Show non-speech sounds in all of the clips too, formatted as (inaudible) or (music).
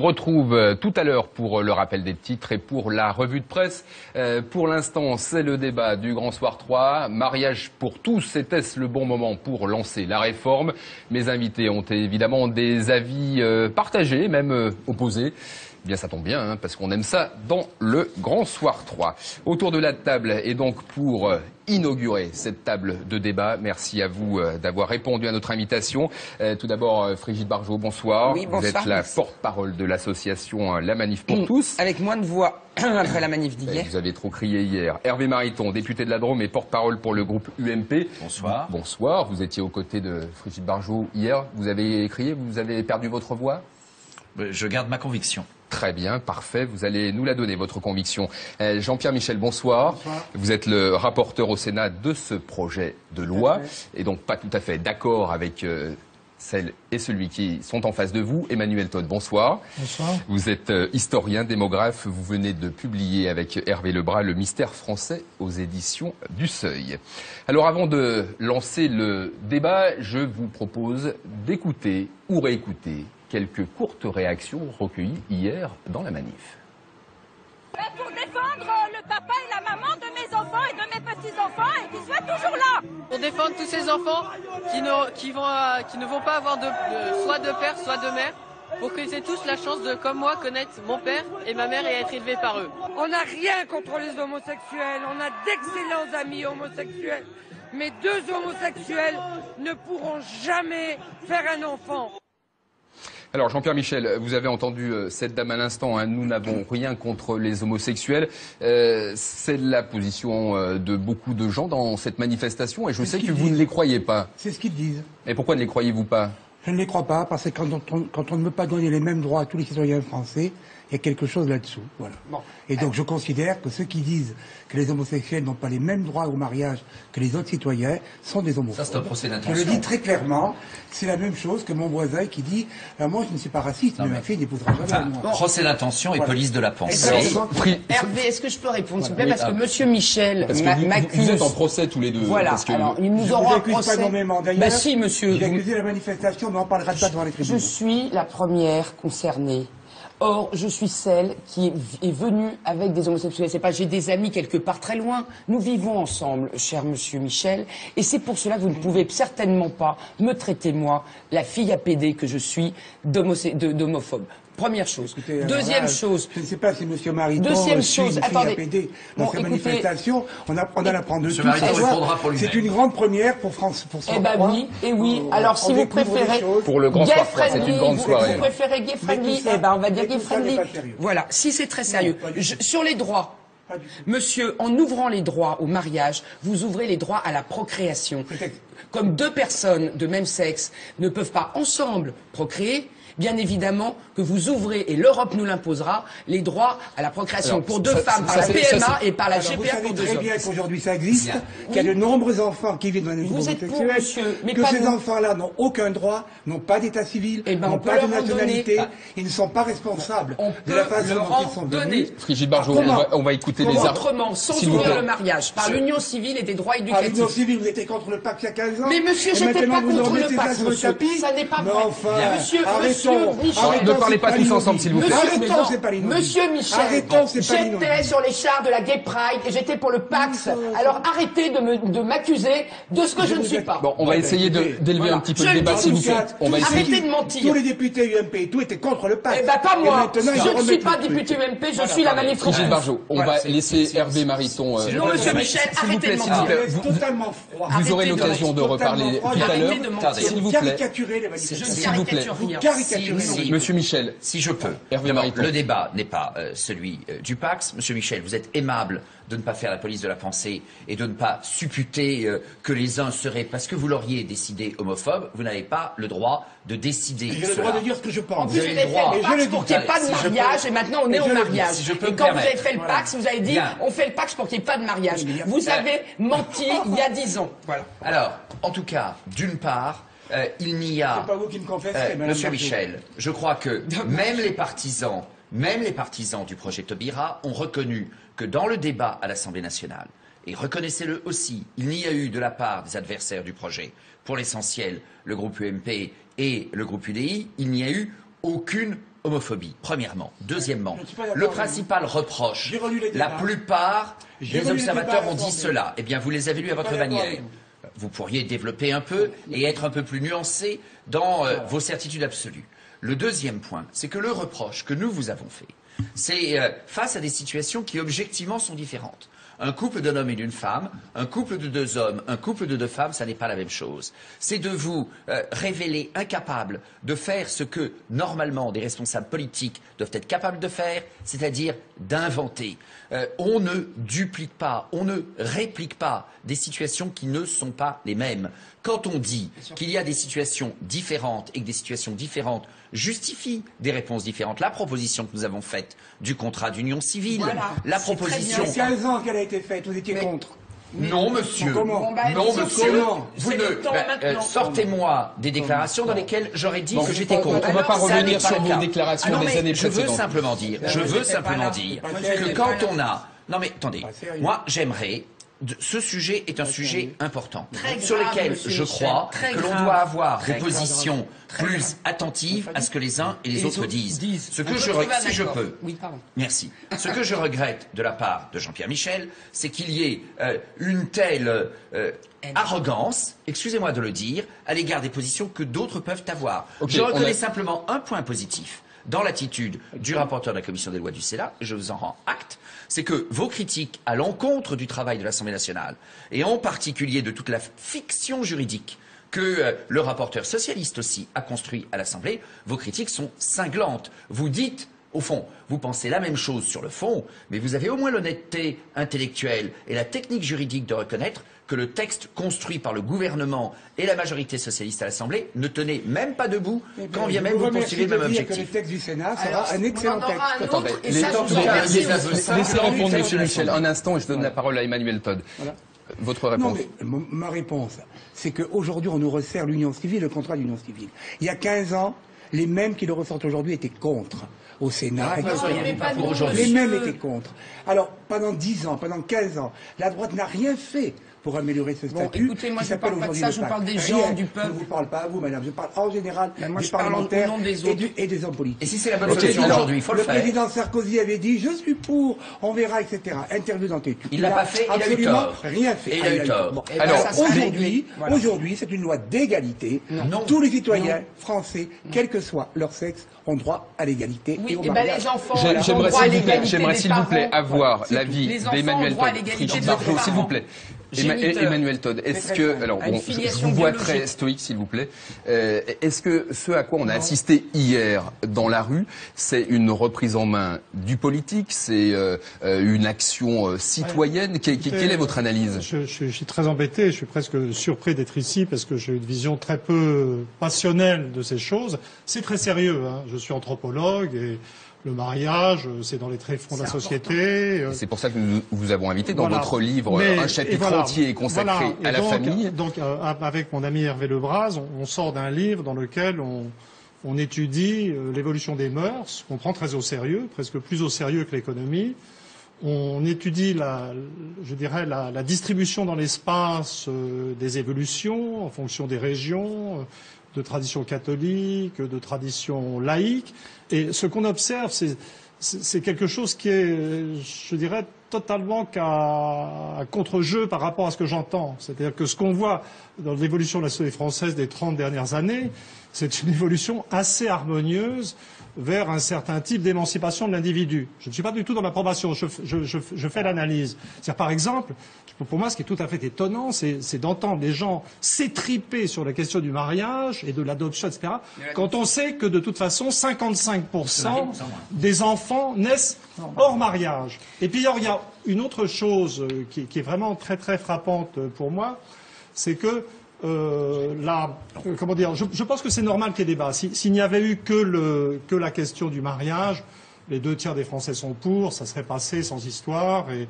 On retrouve euh, tout à l'heure pour le rappel des titres et pour la revue de presse. Euh, pour l'instant, c'est le débat du Grand Soir 3. Mariage pour tous, était-ce le bon moment pour lancer la réforme? Mes invités ont évidemment des avis euh, partagés, même opposés. Eh bien, ça tombe bien, hein, parce qu'on aime ça dans le Grand Soir 3. Autour de la table, et donc pour euh, inaugurer cette table de débat, merci à vous euh, d'avoir répondu à notre invitation. Euh, tout d'abord, Frigide Barjot, bonsoir. Oui, bonsoir. Vous êtes la porte-parole de l'association La Manif pour tous. Avec moins de voix (clears throat) après la manif d'hier. Vous avez trop crié hier. Hervé Mariton, député de la Drôme et porte-parole pour le groupe UMP. Bonsoir. Bonsoir. Vous étiez aux côtés de Frigide Barjot hier. Vous avez crié, vous avez perdu votre voix? Je garde ma conviction. Très bien, parfait. Vous allez nous la donner, votre conviction. Euh, Jean-Pierre Michel, bonsoir. Vous êtes le rapporteur au Sénat de ce projet de loi et donc pas tout à fait d'accord avec euh, celle et celui qui sont en face de vous. Emmanuel Todd, bonsoir. Bonsoir. Vous êtes euh, historien, démographe. Vous venez de publier avec Hervé Lebras Le mystère français aux éditions du Seuil. Alors avant de lancer le débat, je vous propose d'écouter ou réécouter quelques courtes réactions recueillies hier dans la manif. Pour défendre le papa et la maman de mes enfants et de mes petits-enfants et qu'ils soient toujours là. Pour défendre tous ces enfants qui ne, qui vont, euh, qui ne vont pas avoir de, soit de père, soit de mère, pour qu'ils aient tous la chance de, comme moi, connaître mon père et ma mère et être élevés par eux. On n'a rien contre les homosexuels, on a d'excellents amis homosexuels, mais deux homosexuels ne pourront jamais faire un enfant. Alors Jean-Pierre Michel, vous avez entendu euh, cette dame à l'instant, hein, nous n'avons rien contre les homosexuels. Euh, c'est la position euh, de beaucoup de gens dans cette manifestation et je sais que vous ne les croyez pas. C'est ce qu'ils disent. Et pourquoi ne les croyez-vous pas? Je ne les crois pas parce que quand on, quand on ne veut pas donner les mêmes droits à tous les citoyens français, il y a quelque chose là-dessous. Voilà. Et donc je considère que ceux qui disent que les homosexuels n'ont pas les mêmes droits au mariage que les autres citoyens sont des homophobes. Ça, c'est un procès d'intention. Je le dis très clairement, c'est la même chose que mon voisin qui dit euh, Moi, je ne suis pas raciste, mais, ma fille n'épousera jamais moi. Procès d'intention et police de la pensée. Hervé, est-ce que je peux répondre, s'il vous plaît? Parce que Monsieur Michel m'accuse. Vous êtes en procès tous les deux. Voilà. Parce que Alors, ils nous Je auront vous un procès. pas nommément d'ailleurs. Bah si, monsieur. J'ai vous- accusé la manifestation, mais on ne parlera pas devant les Je tribunaux. suis la première concernée. Or, je suis celle qui est, venue avec des homosexuels. C'est pas j'ai des amis quelque part très loin. Nous vivons ensemble, cher monsieur Michel, et c'est pour cela que vous ne pouvez certainement pas me traiter moi, la fille APD que je suis, d'homophobe. Première chose. Écoutez, Deuxième là, chose. Je ne sais pas si M. Mariton Deuxième euh, suit chose, une fille attendez. APD dans Bon, ces écoutez- manifestations. On apprend à l'apprendre de Monsieur tout. C'est une grande première pour France. Pour Eh ben oui, et oui. On- Alors si vous préférez. Pour le grand gay soir, c'est friendly, une grande vous, soirée. vous préférez gay friendly, eh ben on va dire gay friendly. Voilà, si c'est très sérieux. sur les droits. Monsieur, en ouvrant les droits au mariage, vous ouvrez les droits à la procréation. Comme deux personnes de même sexe ne peuvent pas ensemble procréer, bien évidemment que vous ouvrez, et l'Europe nous l'imposera, les droits à la procréation Alors, pour deux ça- femmes ça, par la PMA et par la Alors, vous GPA savez pour deux très hommes. bien qu'aujourd'hui ça existe, qu'il y a de nombreux enfants qui vivent dans les Vous êtes pour, monsieur, mais que pas ces enfants-là n'ont aucun droit, n'ont pas d'état civil, Eh ben, on n'ont pas de nationalité, donner. ils ne sont pas responsables On de peut la façon dont ils sont devenus. Frigide Barjot, Alors, on va, on va écouter les. Autrement, sans vous ouvrir le mariage, par l'union civile et des droits Ah, éducatifs. l'union civile, vous étiez contre le pacte il y a 15 ans. Mais monsieur, j'étais pas vous contre le pacte, monsieur. Ça n'est pas Mais vrai. enfin, Monsieur- monsieur Michel. Ne parlez pas tous ensemble, s'il vous plaît. Monsieur, Arrêtons, c'est pas. Monsieur Michel, j'étais sur les chars de la Gay Pride et j'étais pour le Pax. Alors arrêtez de m'accuser de ce que je ne suis pas. Bon, on va essayer d'élever un petit peu le débat, s'il vous plaît. ça. On va essayer. Arrêtez de mentir. Tous les députés UMP et tout étaient contre le pacte. Eh ben pas moi. Je ne suis pas député UMP, je suis la manif Frigide France. Barjot, on va laisser Hervé Mariton. euh, Non, monsieur Michel, arrêtez de mentir. totalement froid. Vous aurez l'occasion de reparler tout à Arrêtez l'heure. de mentir. S'il vous plaît. S'il vous plaît. Si, si. Monsieur Michel. Si je peux. Hervé le débat n'est pas euh, celui euh, du Pax. Monsieur Michel, vous êtes aimable de ne pas faire la police de la pensée et de ne pas supputer euh, que les uns seraient, parce que vous l'auriez décidé homophobe, vous n'avez pas le droit de décider J'ai le droit de dire ce que je En pense. avez vous le avez fait droit. le Et je pour qu'il n'y ait pas de mariage et maintenant on est je au mariage. Si je peux Et quand vous avez fait le Pax, vous avez dit Bien. on fait le Pax pour qu'il n'y ait pas de mariage. Vous avez menti il y a dix ans. (laughs) Voilà. Alors, en tout cas, d'une part, euh, il n'y a... Pas vous qui me confesserez, Euh, Monsieur. Michel, je crois que (laughs) même les partisans, même les partisans du projet Taubira ont reconnu que dans le débat à l'Assemblée nationale, et reconnaissez-le aussi, il n'y a eu de la part des adversaires du projet, pour l'essentiel le groupe UMP et le groupe UDI, il n'y a eu aucune homophobie, premièrement. Deuxièmement, le principal reproche, la plupart des observateurs ont dit cela. Eh bien, vous les avez lus à votre manière. Vous pourriez développer un peu et être un peu plus nuancé dans euh, vos certitudes absolues. Le deuxième point, c'est que le reproche que nous vous avons fait, c'est euh, face à des situations qui objectivement sont différentes. Un couple d'un homme et d'une femme, un couple de deux hommes, un couple de deux femmes, ça n'est pas la même chose. C'est de vous euh, révéler incapable de faire ce que normalement des responsables politiques doivent être capables de faire, c'est-à-dire d'inventer. Euh, on ne duplique pas, on ne réplique pas des situations qui ne sont pas les mêmes. Quand on dit qu'il y a des situations différentes et que des situations différentes justifient des réponses différentes, la proposition que nous avons faite du contrat d'union civile, Voilà, la proposition Il y a 15 ans qu'elle a été faite, vous étiez contre. non, monsieur. Comment bah, non, monsieur. comment Vous ne. bah, euh. Sortez-moi des déclarations dans lesquelles j'aurais dit Bon, que j'étais on- contre. on va pas revenir sur vos déclarations Ah non, des années Je veux précédentes. simplement dire. Je veux simplement dire que quand on a. Non, mais attendez. Moi, j'aimerais. De- Ce sujet est un sujet important Très sur grave, lequel je crois très que l'on doit avoir des positions plus grave. attentives à ce que les uns et les Et autres disent. Ce que On je peut re- trouver un si je accord. peux, Oui, pardon. Merci. (laughs) Ce que je regrette de la part de Jean-Pierre Michel, c'est qu'il y ait euh, une telle euh, arrogance, excusez-moi de le dire, à l'égard des positions que d'autres peuvent avoir. Je on reconnais a- simplement un point positif dans l'attitude du rapporteur de la commission des lois du Sénat, je vous en rends acte, c'est que vos critiques à l'encontre du travail de l'Assemblée nationale, et en particulier de toute la fiction juridique que euh, le rapporteur socialiste aussi a construit à l'Assemblée, vos critiques sont cinglantes. Vous dites, au fond, vous pensez la même chose sur le fond, mais vous avez au moins l'honnêteté intellectuelle et la technique juridique de reconnaître que le texte construit par le gouvernement et la majorité socialiste à l'Assemblée ne tenait même pas debout, Eh bien, quand bien je même vous poursuivez le même dire que le objectif. texte du Sénat sera Alors, un excellent texte. un Attendez, et les temps. Laissez répondre, Monsieur Voilà. Michel. Un instant, et je donne la parole à Emmanuel Todd. Voilà. Votre Non, réponse. mais ma réponse, c'est qu'aujourd'hui, on nous resserre l'union civile, le contrat d'union civile. Il y a 15 ans, les mêmes qui le ressortent aujourd'hui étaient contre au Sénat. aujourd'hui les mêmes étaient contre. Alors, pendant 10 ans, pendant 15 ans, la droite n'a rien fait pour améliorer ce Bon, statut. écoutez, moi, je s'appelle parle pas de ça, le je parle des Rien. gens, du peuple. Je ne vous parle pas à vous, madame. Je parle en général moi, des je parle au parlementaires nom des et, autres. du- et des hommes politiques. Et si c'est la bonne Ok, solution alors, aujourd'hui, il faut le, le faire. président Sarkozy avait dit je suis pour, on verra, etc. Interview dans tes Il l'a pas fait, il a eu absolument tort. rien fait. Et il a Ah, eu tort. Ben, Alors, Aujourd'hui, c'est une loi d'égalité. Tous les citoyens français, quel que soit leur sexe, ont droit à l'égalité Oui, et au eh ben, mariage. les enfants, J'aimerais droit à s'il vous plaît, l'égalité j'aimerais, des s'il vous plaît parents. avoir l'avis tout. Les enfants d'Emmanuel parents. s'il vous plaît. Emma- euh, Emmanuel Todd, est-ce que alors bon, je vous vois très stoïque, s'il vous plaît. Euh, Est-ce que ce à quoi on a assisté hier dans la rue, c'est une reprise en main du politique, c'est euh, une action euh, citoyenne? Quelle- est votre analyse? je, je- je suis très embêté, je suis presque surpris d'être ici parce que j'ai une vision très peu passionnelle de ces choses. C'est très sérieux. Hein. Je suis anthropologue et le mariage, euh, c'est dans les tréfonds de la société. euh, C'est pour ça que nous vous avons invité dans voilà. votre livre Mais- un chapitre voilà. entier consacré Voilà. À la donc, famille. Donc, euh, avec mon ami Hervé Lebras, on, on sort d'un livre dans lequel on, on étudie euh, l'évolution des mœurs, qu'on prend très au sérieux, presque plus au sérieux que l'économie. On étudie la, je dirais, la, la distribution dans l'espace euh, des évolutions en fonction des régions, euh, de tradition catholique, de tradition laïque. Et ce qu'on observe, c'est quelque chose qui est, je dirais, totalement qu'à contre-jeu par rapport à ce que j'entends. C'est-à-dire que ce qu'on voit dans l'évolution de la société française des 30 dernières années, c'est une évolution assez harmonieuse vers un certain type d'émancipation de l'individu. Je ne suis pas du tout dans l'approbation, je, je, je, je fais l'analyse. C'est-à-dire, par exemple, pour moi, ce qui est tout à fait étonnant, c'est c'est d'entendre les gens s'étriper sur la question du mariage et de l'adoption, etc., quand on sait que de toute façon, 55% des enfants naissent hors mariage. Et puis, alors, il y a une autre chose euh, qui, est vraiment très, très frappante euh, pour moi, c'est que euh, comment dire, je, pense que c'est normal qu'il y ait S'il n'y avait eu que la question du mariage, les deux tiers des Français sont pour, ça serait passé sans histoire. Et,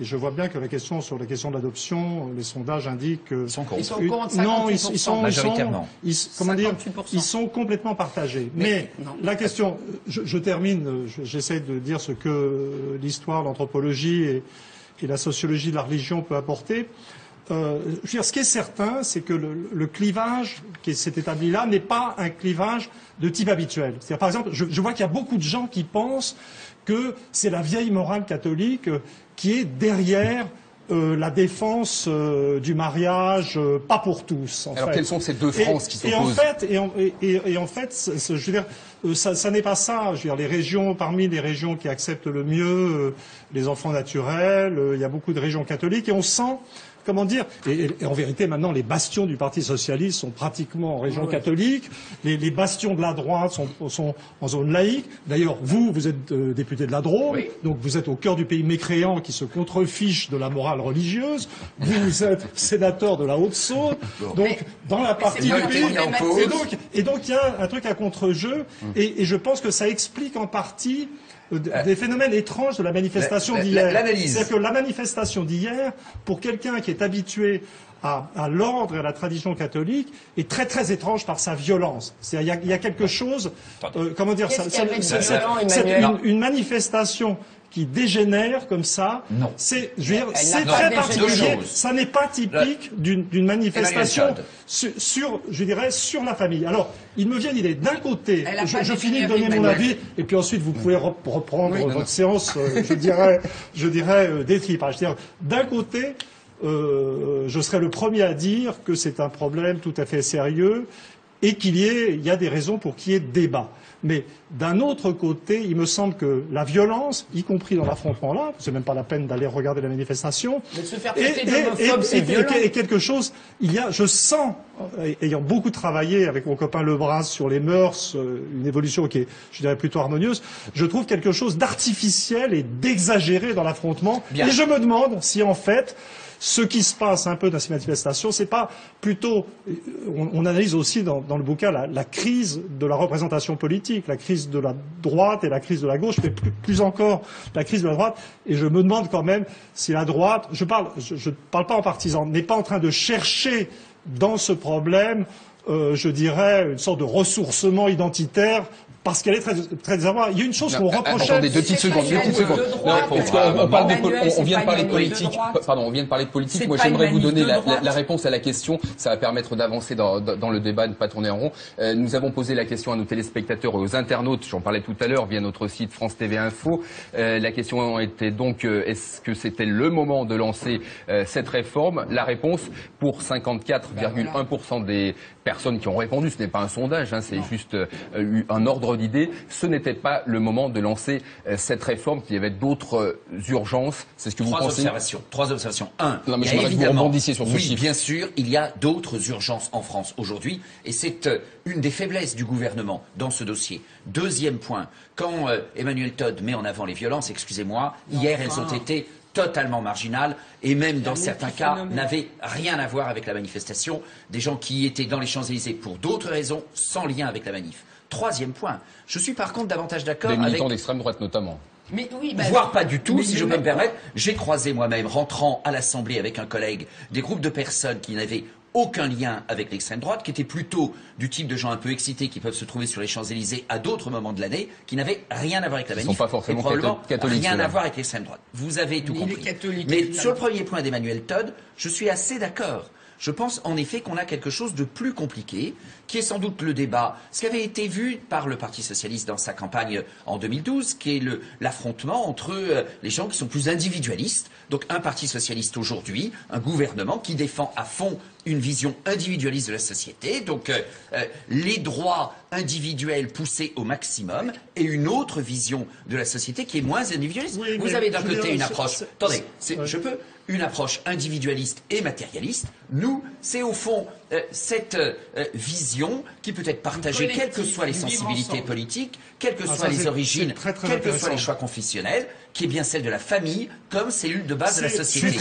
et je vois bien que la question sur la question de l'adoption, les sondages indiquent que Ils sont contre. Ils sont non, ils, 58%. ils sont Majoritairement. Ils, sont- comment dire 58%. Ils sont complètement partagés. Mais- la question, je, je termine, je- j'essaie de dire ce que l'histoire, l'anthropologie et, et la sociologie de la religion peut apporter. Euh, je veux dire, ce qui est certain, c'est que le, le, clivage qui s'est établi là n'est pas un clivage de type habituel. C'est-à-dire, par exemple, je, je vois qu'il y a beaucoup de gens qui pensent que c'est la vieille morale catholique qui est derrière euh, la défense euh, du mariage, euh, pas pour tous. En Alors fait. quelles sont ces deux France qui s'opposent Et en fait, et en, et, et en fait, je veux dire, ça, ça n'est pas ça. Je veux dire, les régions, parmi les régions qui acceptent le mieux les enfants naturels, il y a beaucoup de régions catholiques, et on sent comment dire et, et, en vérité, maintenant, les bastions du Parti socialiste sont pratiquement en région catholique. Les, les, bastions de la droite sont, sont en zone laïque. D'ailleurs, vous, vous êtes euh, député de la Drôme, Oui. donc vous êtes au cœur du pays mécréant qui se contrefiche de la morale religieuse. Vous, vous êtes (laughs) sénateur de la Haute-Saûne. Donc, dans la partie du pays. Et donc, et donc, il y a un truc à contre-jeu, et, et je pense que ça explique en partie euh, des phénomènes étranges de la manifestation d'hier. l'analyse. C'est-à-dire que la manifestation d'hier, pour quelqu'un qui est habitué à, à l'ordre et à la tradition catholique, est très très étrange par sa violence. C'est-à-dire, il y a- il y, a quelque chose, euh, comment dire, ça- une manifestation qui dégénère comme ça. Non. C'est, je veux dire, Elle n'a c'est pas très particulier. Ça n'est pas typique d'une, manifestation sur, sur, je dirais, sur la famille. Alors, il me vient l'idée, d'un côté, je, finis de donner mon avis, et puis ensuite vous pouvez rep- reprendre Oui, non, votre non. séance, euh, je dirais, je dirais euh, d'un côté, euh, je serais le premier à dire que c'est un problème tout à fait sérieux et qu'il y ait, il y a des raisons pour qu'il y ait débat. Mais d'un autre côté, il me semble que la violence, y compris dans l'affrontement là, c'est même pas la peine d'aller regarder la manifestation, Mais se faire traiter et- d'homophobe, et- c'est et- violent. et quelque chose, il y a, je sens, euh, ayant beaucoup travaillé avec mon copain Lebras sur les mœurs, euh, une évolution qui est, je dirais, plutôt harmonieuse, je trouve quelque chose d'artificiel et d'exagéré dans l'affrontement. Et je me demande si en fait, ce qui se passe un peu dans ces manifestations, c'est pas plutôt, euh, on, analyse aussi dans, le bouquin la, crise de la représentation politique, la crise de la droite et la crise de la gauche, mais plus, encore la crise de la droite. Et je me demande quand même si la droite, je parle, je ne parle pas en partisan, n'est pas en train de chercher dans ce problème, euh, je dirais, une sorte de ressourcement identitaire. Parce qu'elle est très, très. Il y a une chose qu'on reprochait. Attendez deux petites secondes, deux petites secondes. on parle de pol- Emmanuel, on- on vient de parler de politique. Pardon, on vient de parler de politique. Moi, j'aimerais vous donner la, la- droite. la réponse à la question. Ça va permettre d'avancer dans, dans- dans le débat, de ne pas tourner en rond. Euh, nous avons posé la question à nos téléspectateurs et aux internautes. J'en parlais tout à l'heure via notre site France TV Info. Euh, la question était donc euh, est-ce que c'était le moment de lancer euh, cette réforme? La réponse pour 54,1% des personnes qui ont répondu, ce n'est pas un sondage, hein, c'est juste euh, un ordre d'idée. Ce n'était pas le moment de lancer euh, cette réforme, qu'il y avait d'autres euh, urgences. C'est ce que vous Trois pensez? observations. Trois observations. Un, Non, mais il y a j'aimerais que vous évidemment- rebondissiez sur ce oui, chiffre. bien sûr, il y a d'autres urgences en France aujourd'hui, et c'est euh, une des faiblesses du gouvernement dans ce dossier. Deuxième point, quand Emmanuel Todd met en avant les violences, excusez-moi, hier elles ont été totalement marginales et même dans certains cas n'avaient rien à voir avec la manifestation, des gens qui étaient dans les Champs-Élysées pour d'autres raisons, sans lien avec la manif. Troisième point, je suis par contre davantage d'accord Des avec militants d'extrême droite notamment. Mais oui, bah, voire pas du tout, mais si je peux me permettre. J'ai croisé moi-même, rentrant à l'Assemblée avec un collègue, des groupes de personnes qui n'avaient aucun lien avec l'extrême droite, qui étaient plutôt du type de gens un peu excités qui peuvent se trouver sur les Champs-Élysées à d'autres moments de l'année, qui n'avaient rien à voir avec la Ils manif. sont pas forcément et probablement catho- catholiques, rien à voir avec l'extrême droite. Vous avez tout compris. Mais sur le premier point d'Emmanuel Todd, je suis assez d'accord. Je pense en effet qu'on a quelque chose de plus compliqué, qui est sans doute le débat, ce qui avait été vu par le Parti socialiste dans sa campagne en 2012, qui est le- l'affrontement entre euh, les gens qui sont plus individualistes. Donc un Parti socialiste aujourd'hui, un gouvernement qui défend à fond une vision individualiste de la société, donc euh, euh, les droits individuels poussés au maximum, et une autre vision de la société qui est moins individualiste. Oui, Vous avez d'un côté une approche. Attendez, ouais. je peux une approche individualiste et matérialiste. Nous, c'est au fond euh, cette euh, euh, vision qui peut être partagée, quelles que soient les sensibilités ensemble. politiques, quelles que Ah, soient les origines, quels que soient les choix confessionnels, qui est bien celle de la famille comme cellule de base de la société.